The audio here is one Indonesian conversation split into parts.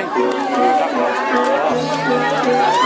Thank you.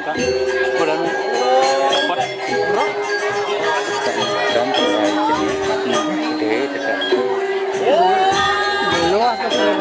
Pak. Kurang pot. Dan gede dekat. Belum aku sering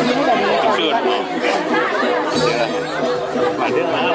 เกิดมาเรื่องมา